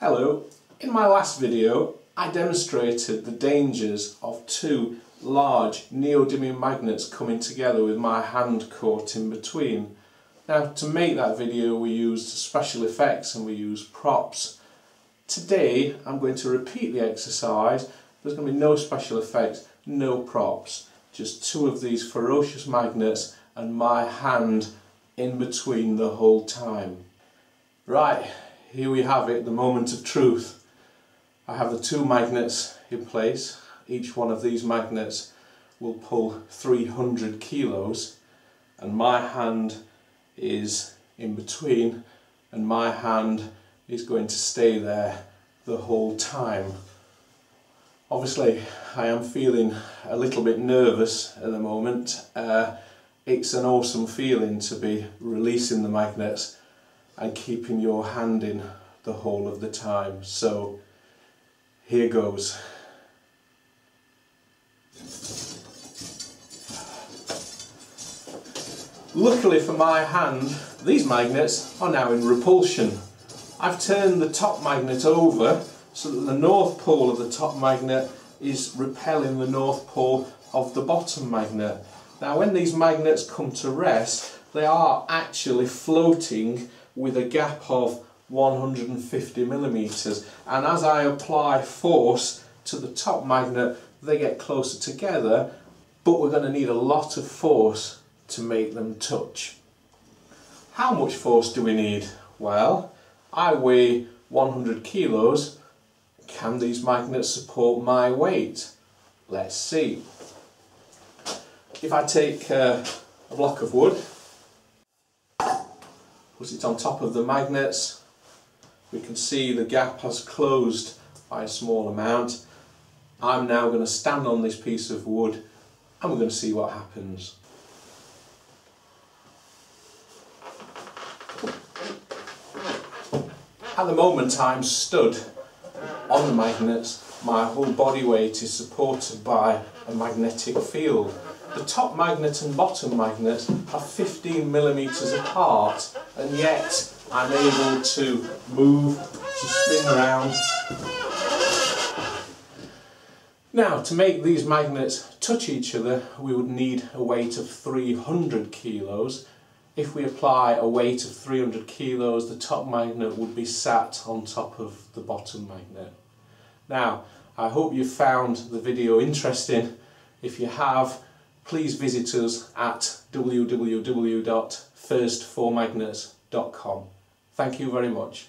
Hello, in my last video I demonstrated the dangers of two large neodymium magnets coming together with my hand caught in between. Now to make that video we used special effects and we used props. Today I'm going to repeat the exercise, there's going to be no special effects, no props, just two of these ferocious magnets and my hand in between the whole time. Right, here we have it, the moment of truth. I have the two magnets in place. Each one of these magnets will pull 300 kilos and my hand is in between and my hand is going to stay there the whole time. Obviously I am feeling a little bit nervous at the moment. Uh, it's an awesome feeling to be releasing the magnets and keeping your hand in the whole of the time. So here goes. Luckily for my hand, these magnets are now in repulsion. I've turned the top magnet over so that the north pole of the top magnet is repelling the north pole of the bottom magnet. Now when these magnets come to rest, they are actually floating with a gap of 150 millimeters and as I apply force to the top magnet they get closer together but we're going to need a lot of force to make them touch. How much force do we need? Well, I weigh 100 kilos. Can these magnets support my weight? Let's see. If I take uh, a block of wood put it on top of the magnets. We can see the gap has closed by a small amount. I'm now going to stand on this piece of wood and we're going to see what happens. At the moment I'm stood on the magnets. My whole body weight is supported by a magnetic field. The top magnet and bottom magnet are 15 millimeters apart and yet I'm able to move, to spin around. Now to make these magnets touch each other we would need a weight of 300 kilos. If we apply a weight of 300 kilos the top magnet would be sat on top of the bottom magnet. Now I hope you found the video interesting. If you have please visit us at www.first4magnets.com. Thank you very much.